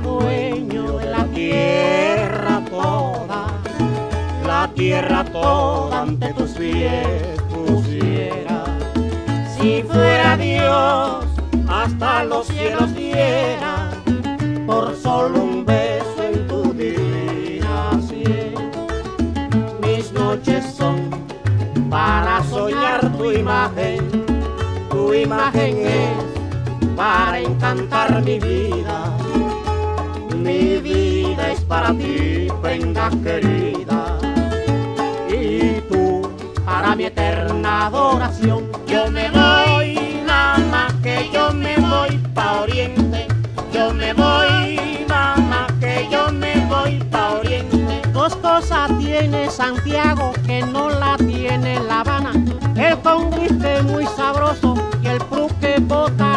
dueño de la tierra toda, la tierra toda ante tus pies pusiera. Si fuera Dios, hasta los cielos diera, por solo un beso en tu divina. Mis noches son para soñar tu imagen, tu imagen es para encantar mi vida para ti, prenda querida, y tú para mi eterna adoración. Yo me voy, mamá, que yo me voy pa' oriente. Yo me voy, mamá, que yo me voy pa' oriente. Dos cosas tiene Santiago que no la tiene La Habana. El convite muy sabroso y el pru que bota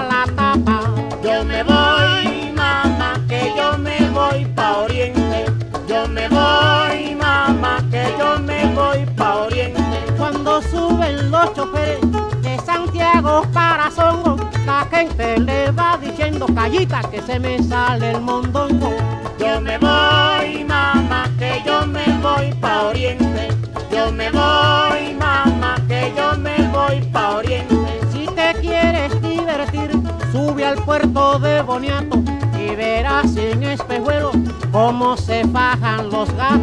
los choferes de Santiago para Songo, la gente le va diciendo callita que se me sale el mondongo. Yo me voy, mamá, que yo me voy pa' oriente. Yo me voy, mamá, que yo me voy pa' oriente. Si te quieres divertir, sube al puerto de Boniato y verás en espejuelo cómo se fajan los gatos.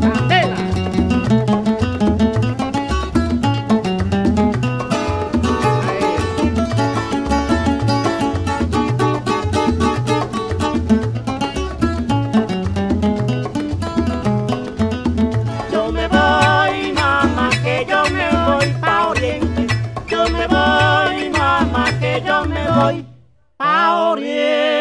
Candela. Yo me voy, mamá, que yo me voy pa' oriente. Yo me voy, mamá, que yo me voy pa' oriente.